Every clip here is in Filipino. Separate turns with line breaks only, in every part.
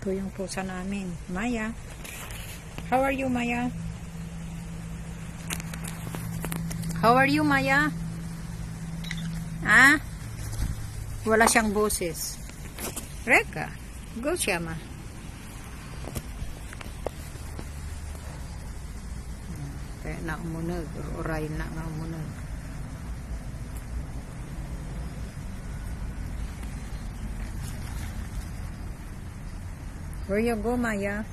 Ito yung pusa namin. Maya. How are you, Maya? How are you, Maya? Ah? Wala siyang boses. Reka. Go siya, ma. Kaya na umunog. Uray na nga umunog. Where you go, Maya?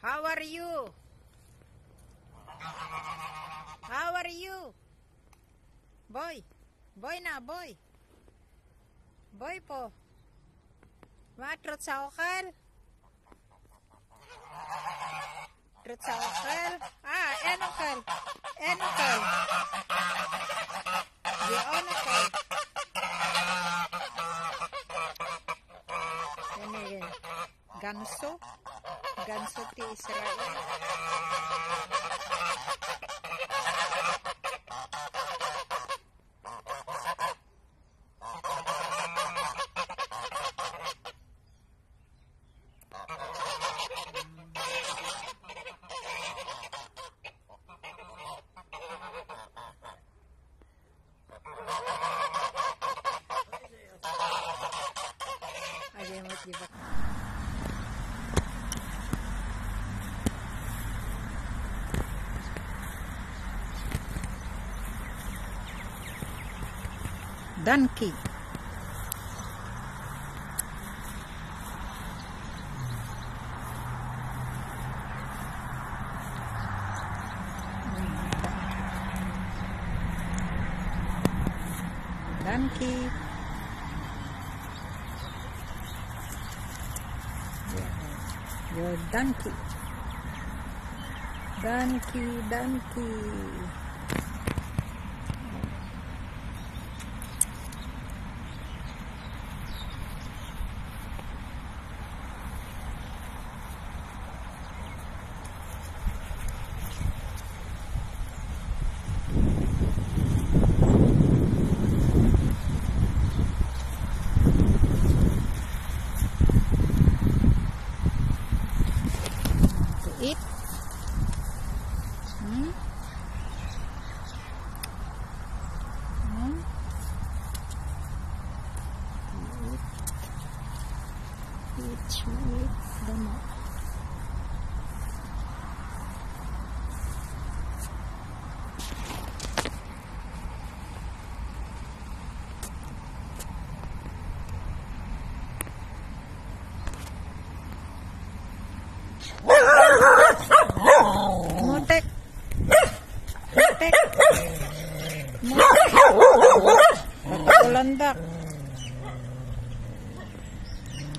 How are you? How are you? Boy. Boy na, boy. Boy po. Matrot sa okal. Trot sa okal. Ah, enokal. Enokal. Di onokal. Ano yun? Ganso? Ganso ti Israel. Donkey. Donkey. Your donkey. Donkey, donkey. which makes them up. Woo!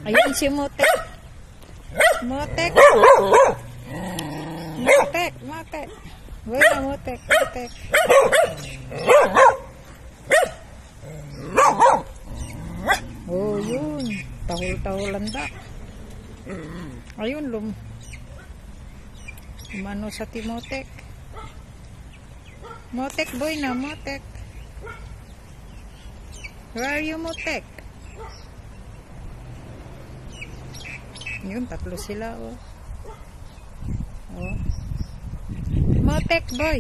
Ayun si Mutek. Mutek. Mutek. Mutek. Uy na Mutek. Mutek. Oh, yun. Tahol-taholandak. Ayun, lum. Umano sa Timotek. Motek boy na, Motek. Where are you, Motek? Yun, tatlo sila, oh. Oh. Motek boy.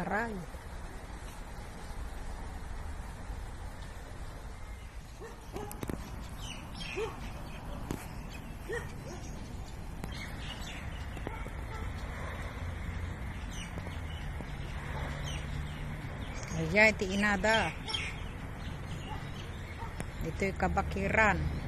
parah gitu. Iya, Aja, iti Ito yung kabakiran.